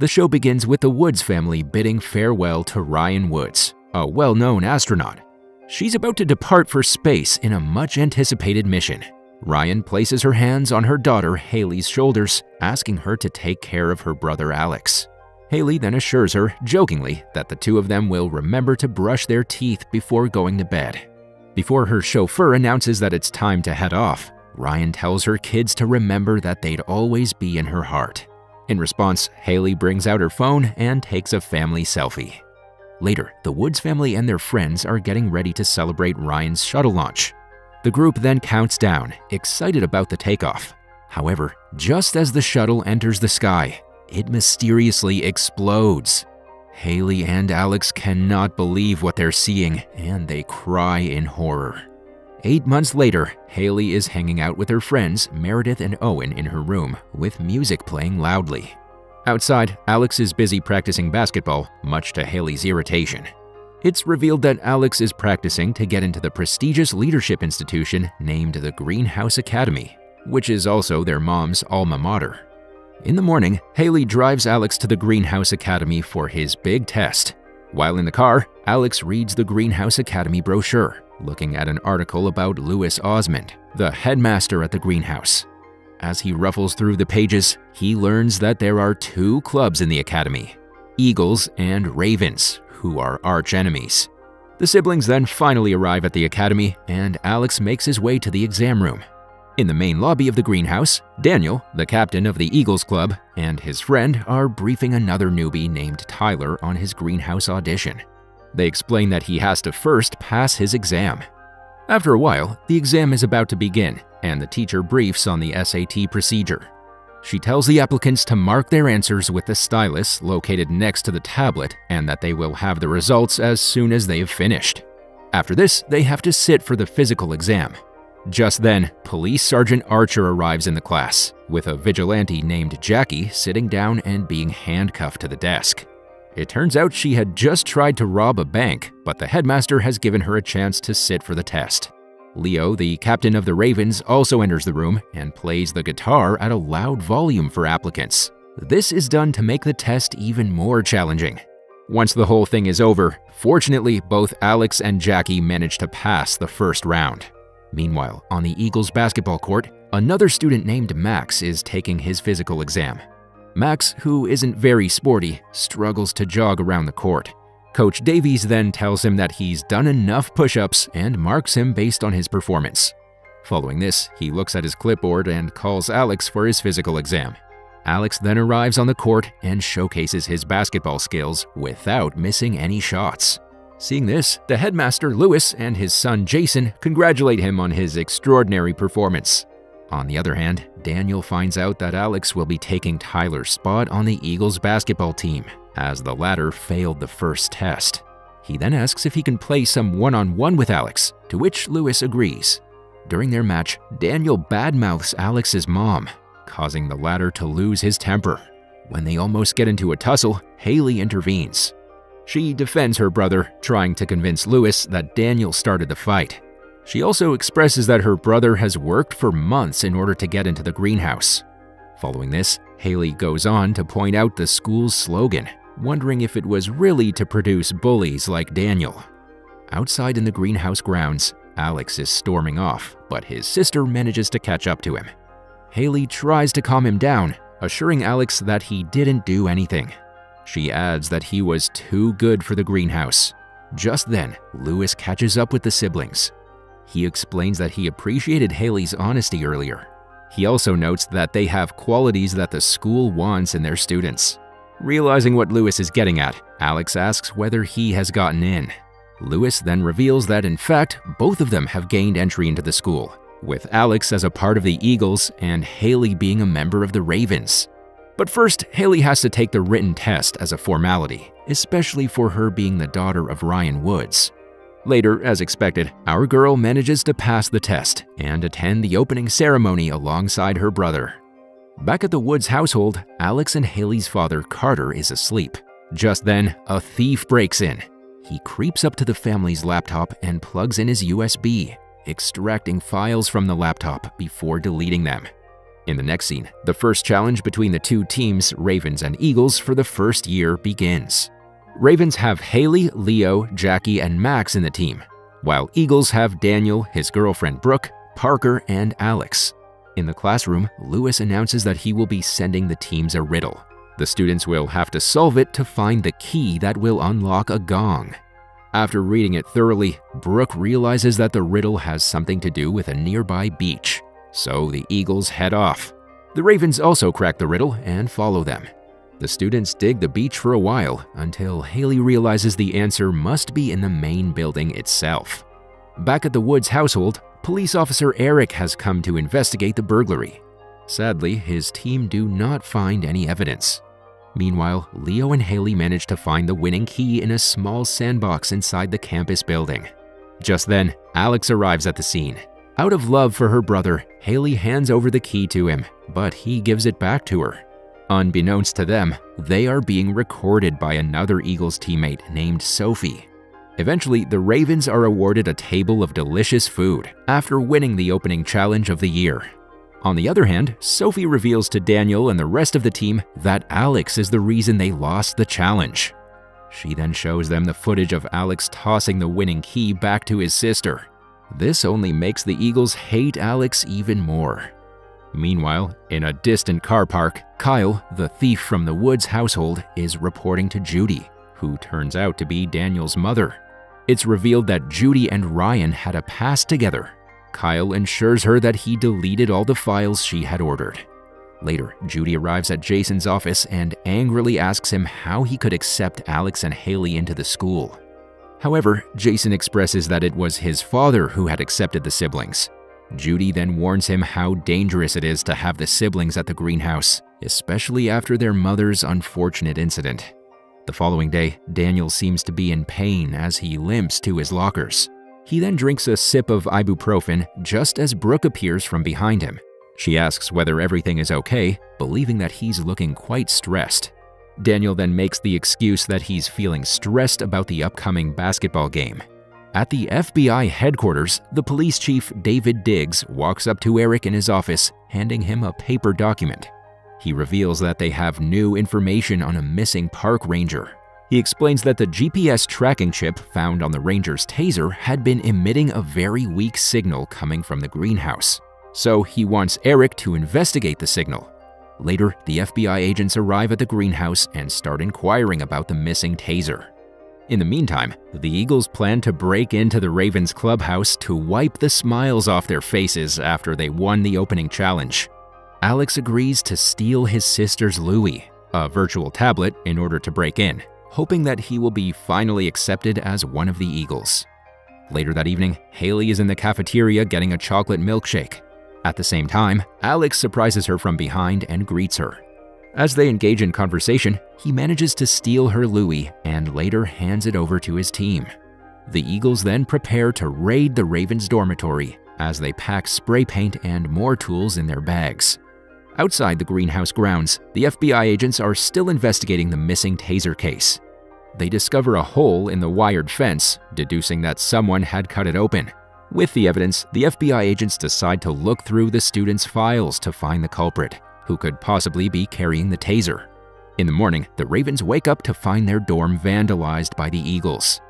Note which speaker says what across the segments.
Speaker 1: The show begins with the Woods family bidding farewell to Ryan Woods, a well-known astronaut. She's about to depart for space in a much-anticipated mission. Ryan places her hands on her daughter Haley's shoulders, asking her to take care of her brother Alex. Haley then assures her, jokingly, that the two of them will remember to brush their teeth before going to bed. Before her chauffeur announces that it's time to head off, Ryan tells her kids to remember that they'd always be in her heart. In response, Haley brings out her phone and takes a family selfie. Later, the Woods family and their friends are getting ready to celebrate Ryan's shuttle launch. The group then counts down, excited about the takeoff. However, just as the shuttle enters the sky, it mysteriously explodes. Haley and Alex cannot believe what they're seeing, and they cry in horror. Eight months later, Haley is hanging out with her friends Meredith and Owen in her room, with music playing loudly. Outside, Alex is busy practicing basketball, much to Haley's irritation. It's revealed that Alex is practicing to get into the prestigious leadership institution named the Greenhouse Academy, which is also their mom's alma mater. In the morning, Haley drives Alex to the Greenhouse Academy for his big test. While in the car, Alex reads the Greenhouse Academy brochure, looking at an article about Louis Osmond, the headmaster at the greenhouse. As he ruffles through the pages, he learns that there are two clubs in the academy Eagles and Ravens, who are arch enemies. The siblings then finally arrive at the academy, and Alex makes his way to the exam room. In the main lobby of the greenhouse, Daniel, the captain of the Eagles Club, and his friend are briefing another newbie named Tyler on his greenhouse audition. They explain that he has to first pass his exam. After a while, the exam is about to begin, and the teacher briefs on the SAT procedure. She tells the applicants to mark their answers with the stylus located next to the tablet and that they will have the results as soon as they have finished. After this, they have to sit for the physical exam. Just then, Police Sergeant Archer arrives in the class, with a vigilante named Jackie sitting down and being handcuffed to the desk. It turns out she had just tried to rob a bank, but the headmaster has given her a chance to sit for the test. Leo, the captain of the Ravens, also enters the room and plays the guitar at a loud volume for applicants. This is done to make the test even more challenging. Once the whole thing is over, fortunately, both Alex and Jackie manage to pass the first round. Meanwhile, on the Eagles basketball court, another student named Max is taking his physical exam. Max, who isn't very sporty, struggles to jog around the court. Coach Davies then tells him that he's done enough push-ups and marks him based on his performance. Following this, he looks at his clipboard and calls Alex for his physical exam. Alex then arrives on the court and showcases his basketball skills without missing any shots. Seeing this, the headmaster Louis and his son Jason congratulate him on his extraordinary performance. On the other hand, Daniel finds out that Alex will be taking Tyler's spot on the Eagles basketball team, as the latter failed the first test. He then asks if he can play some one-on-one -on -one with Alex, to which Louis agrees. During their match, Daniel badmouths Alex's mom, causing the latter to lose his temper. When they almost get into a tussle, Haley intervenes. She defends her brother, trying to convince Louis that Daniel started the fight. She also expresses that her brother has worked for months in order to get into the greenhouse. Following this, Haley goes on to point out the school's slogan, wondering if it was really to produce bullies like Daniel. Outside in the greenhouse grounds, Alex is storming off, but his sister manages to catch up to him. Haley tries to calm him down, assuring Alex that he didn't do anything she adds that he was too good for the greenhouse. Just then, Louis catches up with the siblings. He explains that he appreciated Haley's honesty earlier. He also notes that they have qualities that the school wants in their students. Realizing what Louis is getting at, Alex asks whether he has gotten in. Louis then reveals that in fact, both of them have gained entry into the school, with Alex as a part of the Eagles and Haley being a member of the Ravens. But first, Haley has to take the written test as a formality, especially for her being the daughter of Ryan Woods. Later, as expected, our girl manages to pass the test and attend the opening ceremony alongside her brother. Back at the Woods household, Alex and Haley's father, Carter, is asleep. Just then, a thief breaks in. He creeps up to the family's laptop and plugs in his USB, extracting files from the laptop before deleting them. In the next scene, the first challenge between the two teams, Ravens and Eagles, for the first year begins. Ravens have Haley, Leo, Jackie, and Max in the team, while Eagles have Daniel, his girlfriend Brooke, Parker, and Alex. In the classroom, Louis announces that he will be sending the teams a riddle. The students will have to solve it to find the key that will unlock a gong. After reading it thoroughly, Brooke realizes that the riddle has something to do with a nearby beach so the Eagles head off. The Ravens also crack the riddle and follow them. The students dig the beach for a while until Haley realizes the answer must be in the main building itself. Back at the Woods household, police officer Eric has come to investigate the burglary. Sadly, his team do not find any evidence. Meanwhile, Leo and Haley manage to find the winning key in a small sandbox inside the campus building. Just then, Alex arrives at the scene out of love for her brother, Haley hands over the key to him, but he gives it back to her. Unbeknownst to them, they are being recorded by another Eagles teammate named Sophie. Eventually, the Ravens are awarded a table of delicious food after winning the opening challenge of the year. On the other hand, Sophie reveals to Daniel and the rest of the team that Alex is the reason they lost the challenge. She then shows them the footage of Alex tossing the winning key back to his sister, this only makes the Eagles hate Alex even more. Meanwhile, in a distant car park, Kyle, the thief from the Woods household, is reporting to Judy, who turns out to be Daniel's mother. It's revealed that Judy and Ryan had a past together. Kyle ensures her that he deleted all the files she had ordered. Later, Judy arrives at Jason's office and angrily asks him how he could accept Alex and Haley into the school. However, Jason expresses that it was his father who had accepted the siblings. Judy then warns him how dangerous it is to have the siblings at the greenhouse, especially after their mother's unfortunate incident. The following day, Daniel seems to be in pain as he limps to his lockers. He then drinks a sip of ibuprofen just as Brooke appears from behind him. She asks whether everything is okay, believing that he's looking quite stressed. Daniel then makes the excuse that he's feeling stressed about the upcoming basketball game. At the FBI headquarters, the police chief David Diggs walks up to Eric in his office, handing him a paper document. He reveals that they have new information on a missing park ranger. He explains that the GPS tracking chip found on the ranger's taser had been emitting a very weak signal coming from the greenhouse. So he wants Eric to investigate the signal Later, the FBI agents arrive at the greenhouse and start inquiring about the missing taser. In the meantime, the Eagles plan to break into the Ravens clubhouse to wipe the smiles off their faces after they won the opening challenge. Alex agrees to steal his sister's Louie, a virtual tablet, in order to break in, hoping that he will be finally accepted as one of the Eagles. Later that evening, Haley is in the cafeteria getting a chocolate milkshake. At the same time, Alex surprises her from behind and greets her. As they engage in conversation, he manages to steal her Louie and later hands it over to his team. The Eagles then prepare to raid the Ravens' dormitory as they pack spray paint and more tools in their bags. Outside the greenhouse grounds, the FBI agents are still investigating the missing taser case. They discover a hole in the wired fence, deducing that someone had cut it open. With the evidence, the FBI agents decide to look through the students' files to find the culprit, who could possibly be carrying the taser. In the morning, the Ravens wake up to find their dorm vandalized by the Eagles.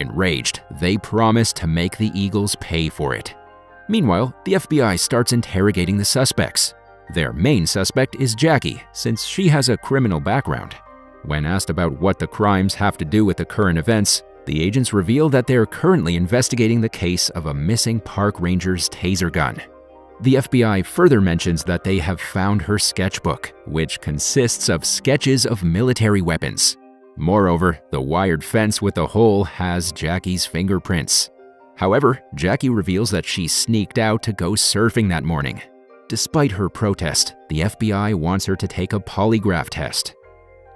Speaker 1: Enraged, they promise to make the Eagles pay for it. Meanwhile, the FBI starts interrogating the suspects. Their main suspect is Jackie, since she has a criminal background. When asked about what the crimes have to do with the current events, the agents reveal that they are currently investigating the case of a missing park ranger's taser gun. The FBI further mentions that they have found her sketchbook, which consists of sketches of military weapons. Moreover, the wired fence with the hole has Jackie's fingerprints. However, Jackie reveals that she sneaked out to go surfing that morning. Despite her protest, the FBI wants her to take a polygraph test,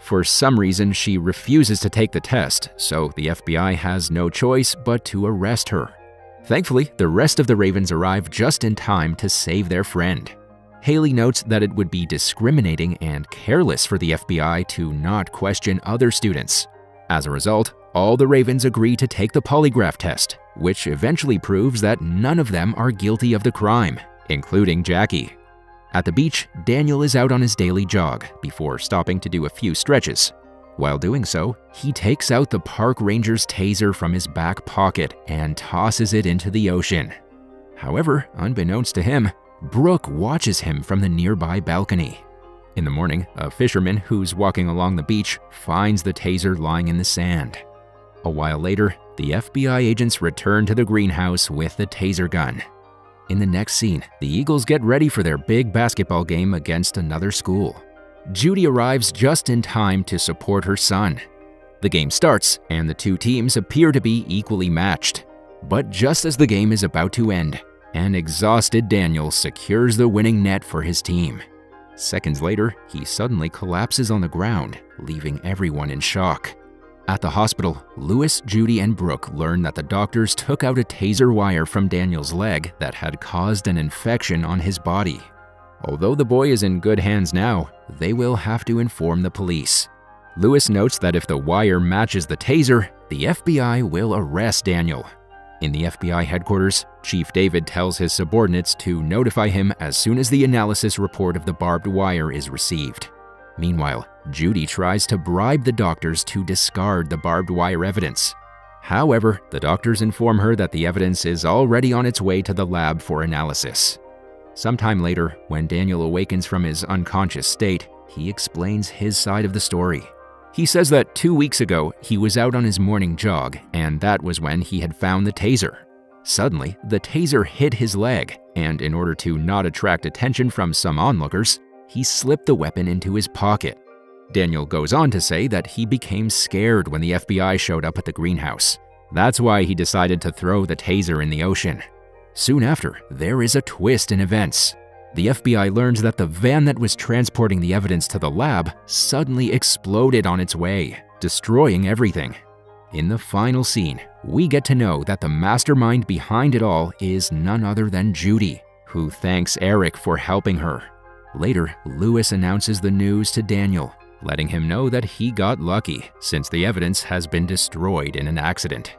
Speaker 1: for some reason, she refuses to take the test, so the FBI has no choice but to arrest her. Thankfully, the rest of the Ravens arrive just in time to save their friend. Haley notes that it would be discriminating and careless for the FBI to not question other students. As a result, all the Ravens agree to take the polygraph test, which eventually proves that none of them are guilty of the crime, including Jackie. At the beach, Daniel is out on his daily jog before stopping to do a few stretches. While doing so, he takes out the park ranger's taser from his back pocket and tosses it into the ocean. However, unbeknownst to him, Brooke watches him from the nearby balcony. In the morning, a fisherman who's walking along the beach finds the taser lying in the sand. A while later, the FBI agents return to the greenhouse with the taser gun. In the next scene, the Eagles get ready for their big basketball game against another school. Judy arrives just in time to support her son. The game starts, and the two teams appear to be equally matched. But just as the game is about to end, an exhausted Daniel secures the winning net for his team. Seconds later, he suddenly collapses on the ground, leaving everyone in shock. At the hospital, Louis, Judy, and Brooke learn that the doctors took out a taser wire from Daniel's leg that had caused an infection on his body. Although the boy is in good hands now, they will have to inform the police. Louis notes that if the wire matches the taser, the FBI will arrest Daniel. In the FBI headquarters, Chief David tells his subordinates to notify him as soon as the analysis report of the barbed wire is received. Meanwhile, Judy tries to bribe the doctors to discard the barbed wire evidence. However, the doctors inform her that the evidence is already on its way to the lab for analysis. Sometime later, when Daniel awakens from his unconscious state, he explains his side of the story. He says that two weeks ago, he was out on his morning jog, and that was when he had found the taser. Suddenly, the taser hit his leg, and in order to not attract attention from some onlookers, he slipped the weapon into his pocket. Daniel goes on to say that he became scared when the FBI showed up at the greenhouse. That's why he decided to throw the taser in the ocean. Soon after, there is a twist in events. The FBI learns that the van that was transporting the evidence to the lab suddenly exploded on its way, destroying everything. In the final scene, we get to know that the mastermind behind it all is none other than Judy, who thanks Eric for helping her. Later, Louis announces the news to Daniel, letting him know that he got lucky since the evidence has been destroyed in an accident.